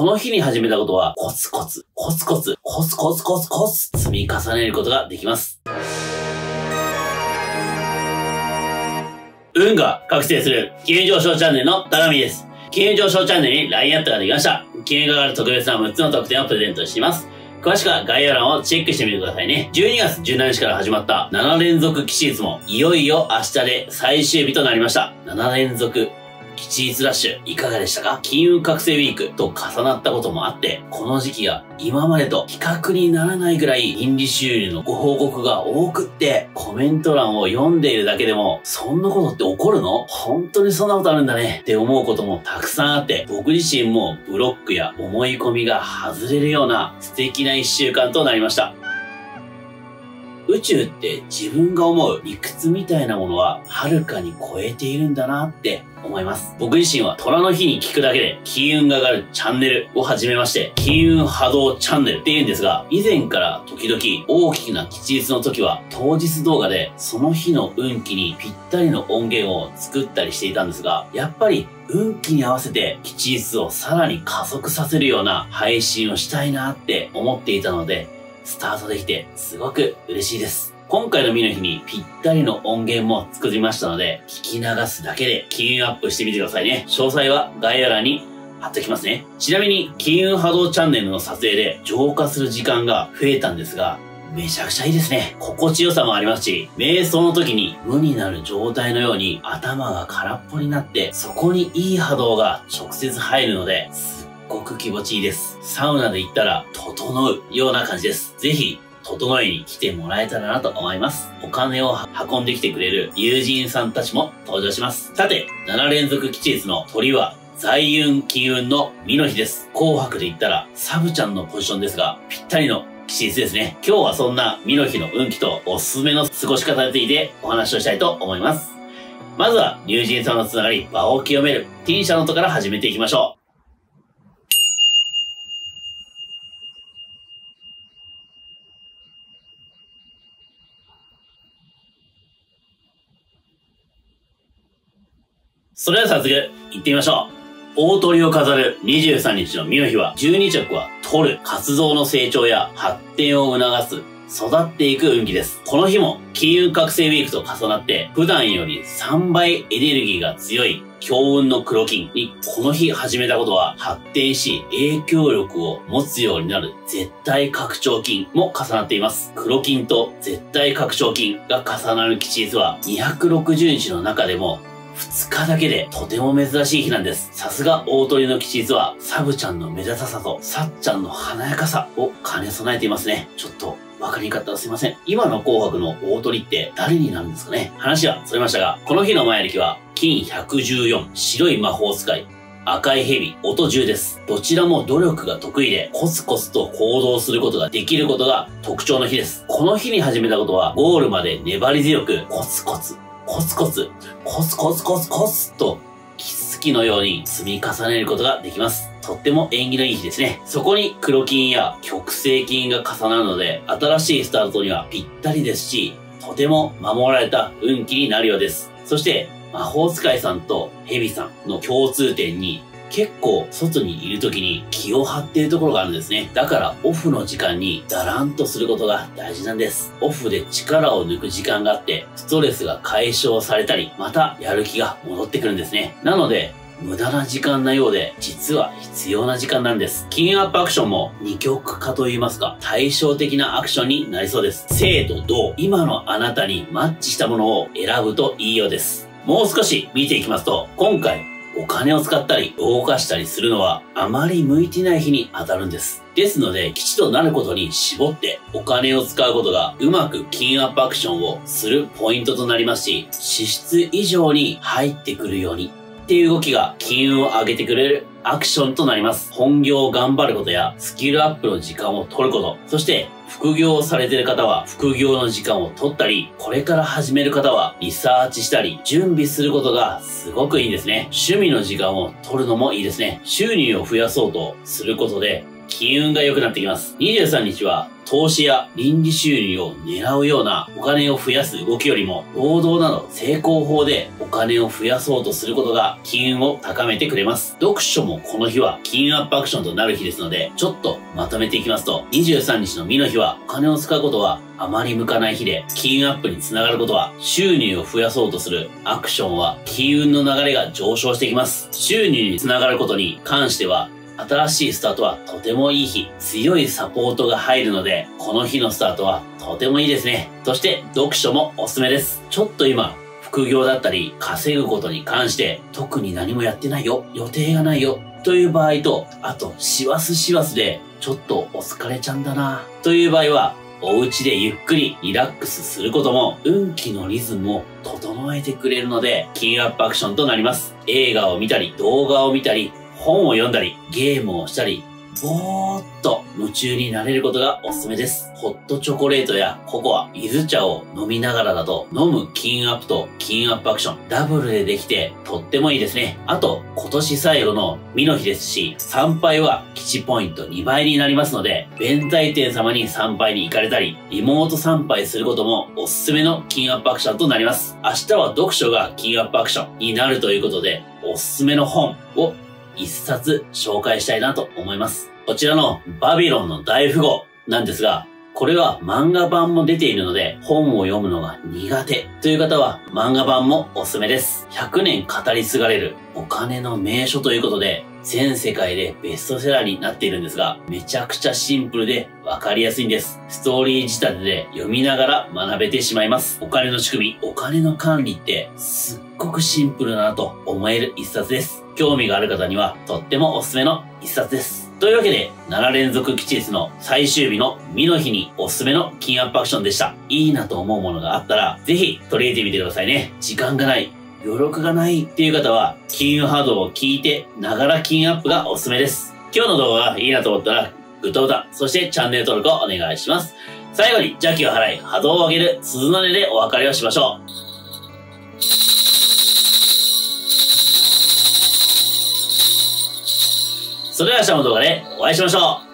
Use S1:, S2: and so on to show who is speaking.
S1: この日に始めたことは、コツコツ、コツコツ、コツコツコツコツ、積み重ねることができます。運が覚醒する、気運上昇チャンネルのタナミです。気運上昇チャンネルに LINE アットができました。気運が上がる特別な6つの特典をプレゼントします。詳しくは概要欄をチェックしてみてくださいね。12月17日から始まった7連続騎士術も、いよいよ明日で最終日となりました。7連続吉日ラッシュ、いかがでしたか？金運覚醒ウィークと重なったこともあって、この時期が今までと比較にならないぐらい金利収入のご報告が多くって、コメント欄を読んでいるだけでも、そんなことって起こるの？本当にそんなことあるんだね。って思うこともたくさんあって、僕自身もブロックや思い込みが外れるような素敵な一週間となりました。宇宙って自分が思う理屈みたいなものは遥かに超えているんだなって思います。僕自身は虎の日に聞くだけで金運が上がるチャンネルを始めまして、金運波動チャンネルって言うんですが、以前から時々大きな吉日の時は当日動画でその日の運気にぴったりの音源を作ったりしていたんですが、やっぱり運気に合わせて吉日をさらに加速させるような配信をしたいなって思っていたので、スタートできてすごく嬉しいです。今回の見の日にぴったりの音源も作りましたので、聞き流すだけで金運アップしてみてくださいね。詳細は概要欄に貼っておきますね。ちなみに、金運波動チャンネルの撮影で浄化する時間が増えたんですが、めちゃくちゃいいですね。心地よさもありますし、瞑想の時に無になる状態のように頭が空っぽになって、そこにいい波動が直接入るので、すごく気持ちいいです。サウナで行ったら、整うような感じです。ぜひ、整えに来てもらえたらなと思います。お金を運んできてくれる友人さんたちも登場します。さて、7連続吉日の鳥は財運、金運の美の日です。紅白で言ったら、サブちゃんのポジションですが、ぴったりの吉日ですね。今日はそんな美の日の運気とおすすめの過ごし方についてお話をしたいと思います。まずは、友人さんのつながり、場を清める、ティンシャの音から始めていきましょう。それでは早速、行ってみましょう。大鳥を飾る23日の美の日は、12着は取る活動の成長や発展を促す育っていく運気です。この日も金運覚醒ウィークと重なって、普段より3倍エネルギーが強い強運の黒金にこの日始めたことは発展し影響力を持つようになる絶対拡張金も重なっています。黒金と絶対拡張金が重なる吉日は260日の中でも2日だけでとても珍しい日なんです。さすが大鳥の吉日は、サブちゃんの目立たさと、さっちゃんの華やかさを兼ね備えていますね。ちょっと、わかりにくかったらすいません。今の紅白の大鳥って誰になるんですかね話はそれましたが、この日の前歴は、金114、白い魔法使い、赤い蛇、音10です。どちらも努力が得意で、コツコツと行動することができることが特徴の日です。この日に始めたことは、ゴールまで粘り強く、コツコツ、コツコツ、コツコツコツコツと、キツキのように積み重ねることができます。とっても縁起のいい日ですね。そこに黒金や極性金が重なるので、新しいスタートにはぴったりですし、とても守られた運気になるようです。そして、魔法使いさんとヘビさんの共通点に結構外にいる時に気を張っているところがあるんですね。だからオフの時間にダランとすることが大事なんです。オフで力を抜く時間があって、ストレスが解消されたり、またやる気が戻ってくるんですね。なので、無駄な時間なようで、実は必要な時間なんです。金アップアクションも二極化と言いますか、対照的なアクションになりそうです。生と動、今のあなたにマッチしたものを選ぶといいようです。もう少し見ていきますと、今回お金を使ったり動かしたりするのはあまり向いてない日に当たるんです。ですので、基地となることに絞ってお金を使うことがうまく金アップアクションをするポイントとなりますし、支出以上に入ってくるようにっていう動きが金運を上げてくれるアクションとなります。本業を頑張ることやスキルアップの時間を取ること、そして副業をされてる方は副業の時間を取ったり、これから始める方はリサーチしたり、準備することがすごくいいんですね。趣味の時間を取るのもいいですね。収入を増やそうとすることで、金運が良くなってきます。23日は投資や臨時収入を狙うようなお金を増やす動きよりも、労働など成功法でお金を増やそうとすることが金運を高めてくれます。読書もこの日は金運アップアクションとなる日ですので、ちょっとまとめていきますと、23日の美の日はお金を使うことはあまり向かない日で、金運アップにつながることは、収入を増やそうとするアクションは、金運の流れが上昇してきます。収入につながることに関しては、新しいスタートはとてもいい日、強いサポートが入るので、この日のスタートはとてもいいですね。そして読書もおすすめです。ちょっと今、副業だったり稼ぐことに関して特に何もやってないよ、予定がないよという場合と、あと、師走師走でちょっとお疲れちゃんだなという場合は、お家でゆっくりリラックスすることも運気のリズムを整えてくれるので、キーアップアクションとなります。映画を見たり、動画を見たり、本を読んだり、ゲームをしたり、ぼーっと夢中になれることがおすすめです。ホットチョコレートやココア、ゆず茶を飲みながらだと飲む金アップと金アップアクションダブルでできてとってもいいですね。あと今年最後の美の日ですし、参拝は基地ポイント2倍になりますので、弁財天様に参拝に行かれたり、リモート参拝することもおすすめの金アップアクションとなります。明日は読書が金アップアクションになるということで、おすすめの本を一冊紹介したいなと思います。こちらのバビロンの大富豪なんですが、これは漫画版も出ているので、本を読むのが苦手という方は漫画版もおすすめです。100年語り継がれるお金の名所ということで、全世界でベストセラーになっているんですが、めちゃくちゃシンプルでわかりやすいんです。ストーリー仕立てで読みながら学べてしまいます。お金の仕組み、お金の管理ってすっごくシンプルだなと思える一冊です。興味がある方にはとってもおすすめの一冊です。というわけで、7連続基地列の最終日の美の日におすすめの金アップアクションでした。いいなと思うものがあったら、ぜひ取り入れてみてくださいね。時間がない、余力がないっていう方は、金融波動を聞いて、ながら金アップがおすすめです。今日の動画がいいなと思ったら、グッドボタン、そしてチャンネル登録をお願いします。最後に邪気を払い、波動を上げる鈴の音でお別れをしましょう。それでは明日の動画でお会いしましょう。